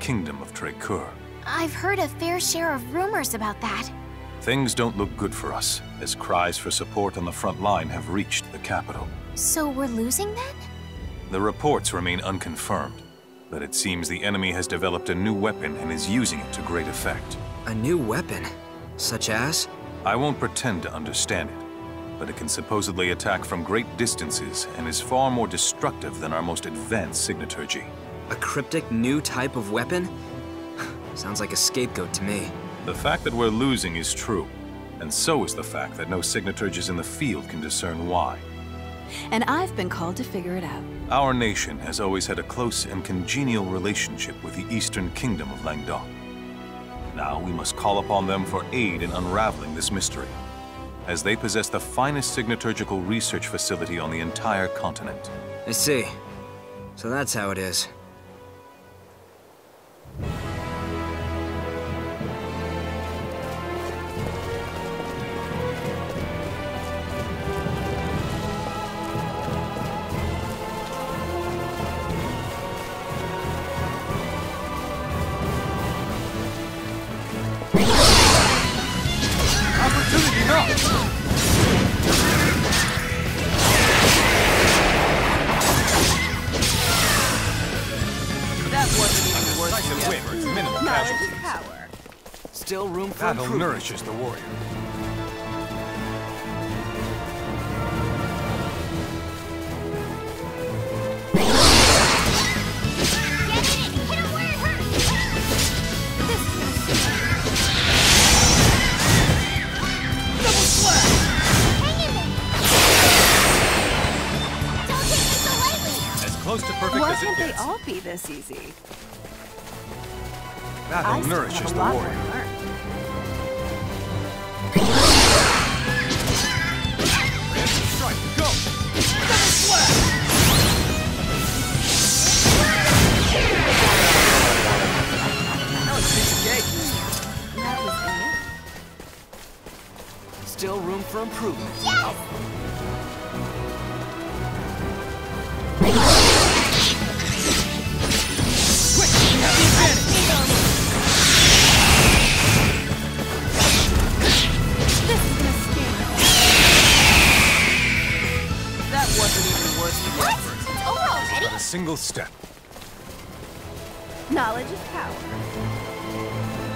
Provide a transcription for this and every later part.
kingdom of Trei'kur. I've heard a fair share of rumors about that. Things don't look good for us, as cries for support on the front line have reached the capital. So we're losing then? The reports remain unconfirmed, but it seems the enemy has developed a new weapon and is using it to great effect. A new weapon? Such as? I won't pretend to understand it, but it can supposedly attack from great distances and is far more destructive than our most advanced signeturgy. A cryptic new type of weapon? Sounds like a scapegoat to me. The fact that we're losing is true, and so is the fact that no signeturges in the field can discern why. And I've been called to figure it out. Our nation has always had a close and congenial relationship with the Eastern Kingdom of Languedoc. Now we must call upon them for aid in unraveling this mystery, as they possess the finest signeturgical research facility on the entire continent. I see. So that's how it is. With minimal Knowledge casualties. is power. Still room for Battle improvement. nourishes the warrior. Close Why can't they all be this easy? Battle I still nourishes have a the lot more warrior. to. Strike, go! That was a piece of cake. That was it. Still room for improvement. Quick, single step. Knowledge is power.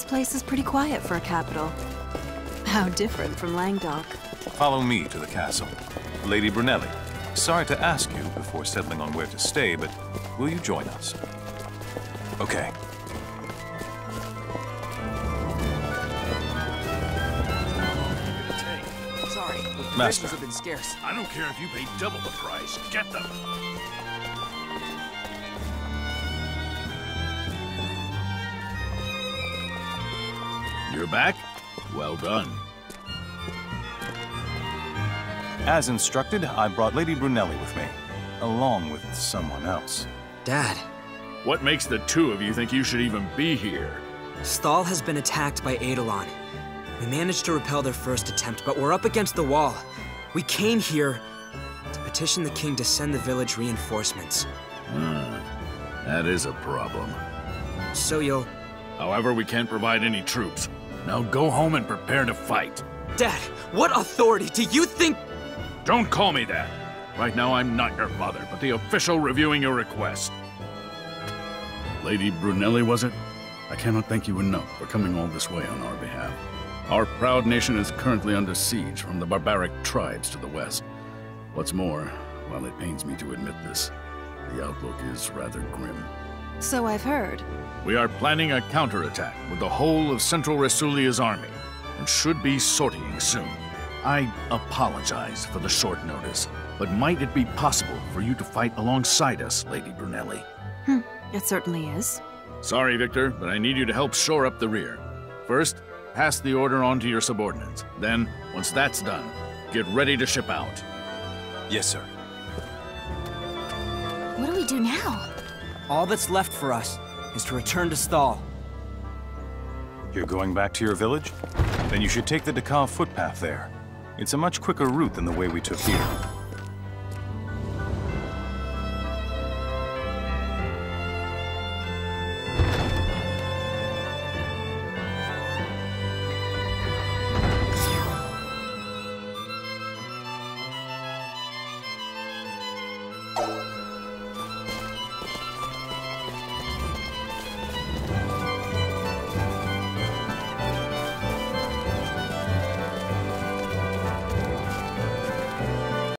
This place is pretty quiet for a capital. How different from Langdock. Follow me to the castle. Lady Brunelli, sorry to ask you before settling on where to stay, but will you join us? Okay. Sorry, Master. have been scarce. I don't care if you pay double the price. Get them. You're back? Well done. As instructed, I brought Lady Brunelli with me, along with someone else. Dad, What makes the two of you think you should even be here? Stahl has been attacked by Eidolon. We managed to repel their first attempt, but we're up against the wall. We came here to petition the king to send the village reinforcements. Hmm. That is a problem. So you'll... However, we can't provide any troops. Now go home and prepare to fight. Dad, what authority do you think... Don't call me that. Right now, I'm not your father, but the official reviewing your request. Lady Brunelli, was it? I cannot thank you enough for coming all this way on our behalf. Our proud nation is currently under siege from the barbaric tribes to the west. What's more, while it pains me to admit this, the outlook is rather grim. So I've heard. We are planning a counterattack with the whole of Central Resulia's army, and should be sortying soon. I apologize for the short notice, but might it be possible for you to fight alongside us, Lady Brunelli? Hmm, it certainly is. Sorry, Victor, but I need you to help shore up the rear. First, pass the order on to your subordinates. Then, once that's done, get ready to ship out. Yes, sir. What do we do now? All that's left for us is to return to Stahl. You're going back to your village? Then you should take the Dakar footpath there. It's a much quicker route than the way we took here.